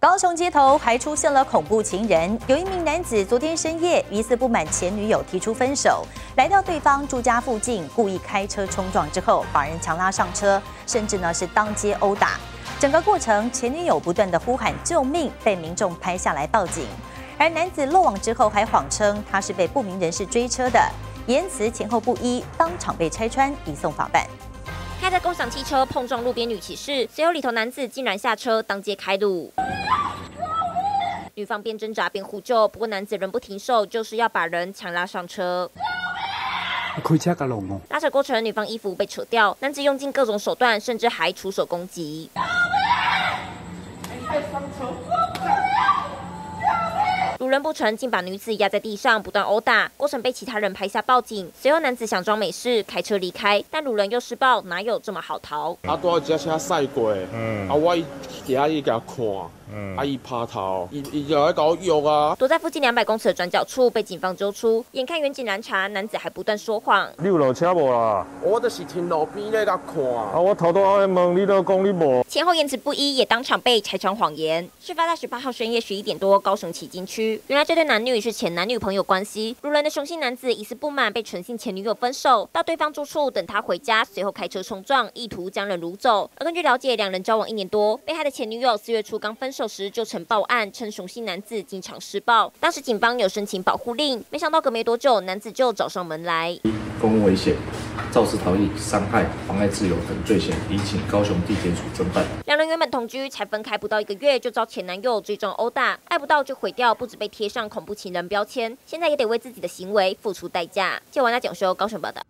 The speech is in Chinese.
高雄街头还出现了恐怖情人，有一名男子昨天深夜疑似不满前女友提出分手，来到对方住家附近，故意开车冲撞之后，把人强拉上车，甚至呢是当街殴打。整个过程，前女友不断的呼喊救命，被民众拍下来报警。而男子落网之后还谎称他是被不明人士追车的，言辞前后不一，当场被拆穿，移送法办。开着共享汽车碰撞路边女骑士，随后里头男子竟然下车当街开路。女方边挣扎边呼救，不过男子仍不停手，就是要把人强拉上车。拉扯过程，女方衣服被扯掉，男子用尽各种手段，甚至还出手攻击。路人不成，竟把女子压在地上，不断殴打，过程被其他人拍下报警。随后男子想装没事，开车离开，但路人又施暴，哪有这么好逃？啊，多只车驶过，嗯，啊，我底下伊甲看。阿姨趴头，伊伊就来搞有啊！躲在附近两百公尺的转角处被警方揪出，眼看远景难查，男子还不断说谎。你有落车无啦？我就是停路边咧甲看。啊，我偷偷在问你，都讲你无。前后言辞不一，也当场被拆穿谎言。事发在十八号深夜十一点多，高雄旗津区。原来这对男女是前男女朋友关系。如人的雄性男子疑似不满被陈姓前女友分手，到对方住处等他回家，随后开车冲撞，意图将人掳走。而根据了解，两人交往一年多，被害的前女友四月初刚分手时就曾报。案称雄性男子经常施暴，当时警方有申请保护令，没想到隔没多久，男子就找上门来。公共危险、肇事逃逸、伤害、妨碍自由等罪嫌，已请高雄地检署侦办。两人原本同居，才分开不到一个月，就遭前男友追踪殴打，爱不到就毁掉，不止被贴上恐怖情人标签，现在也得为自己的行为付出代价。接完那讲说，高雄报道。